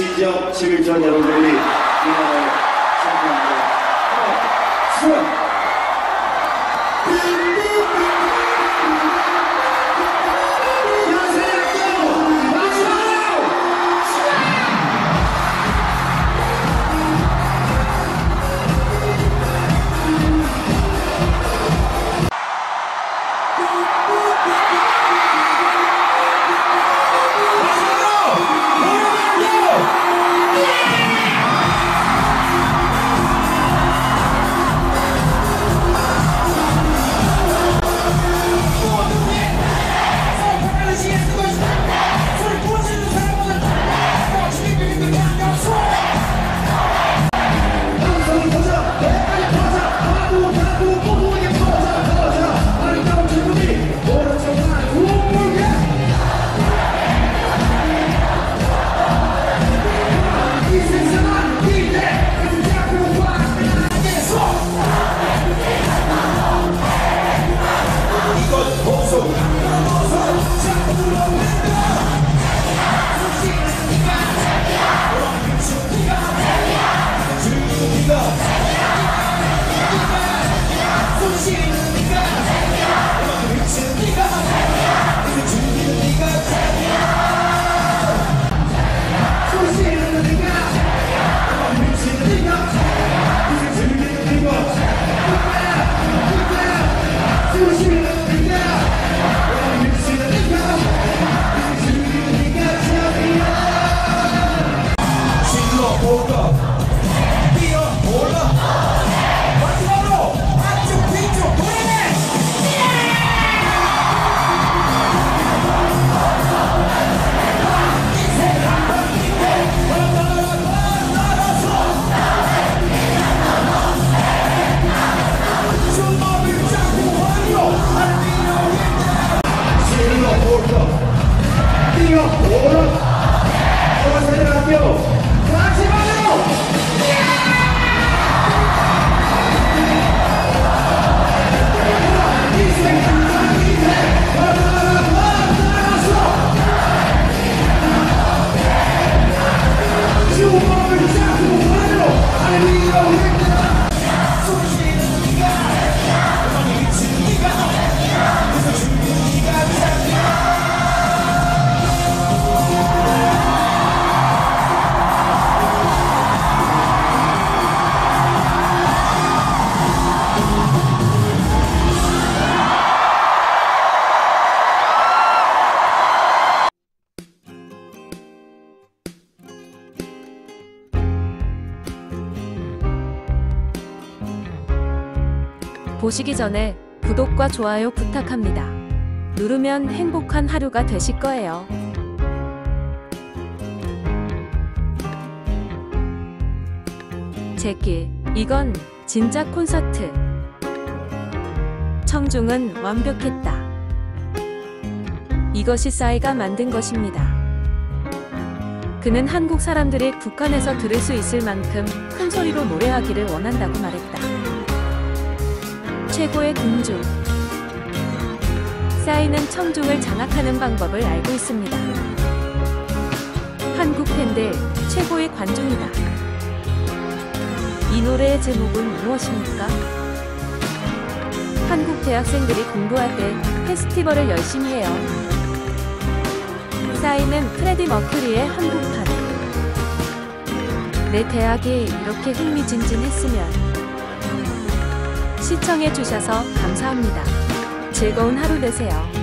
지지역 11전 여러분들이 이날을 참여합니다. 수원! 보시기 전에 구독과 좋아요 부탁합니다. 누르면 행복한 하루가 되실 거예요. 제길, 이건 진짜 콘서트. 청중은 완벽했다. 이것이 싸이가 만든 것입니다. 그는 한국 사람들이 북한에서 들을 수 있을 만큼 큰 소리로 노래하기를 원한다고 말했다. 최고의 군주. 싸이는 청중을 장악하는 방법을 알고 있습니다. 한국 팬들 최고의 관중이다. 이 노래의 제목은 무엇입니까? 한국 대학생들이 공부할 때 페스티벌을 열심히 해요. 싸이는 프레디 머큐리의 한국판. 내 대학이 이렇게 흥미진진했으면 시청해 주셔서 감사합니다. 즐거운 하루 되세요.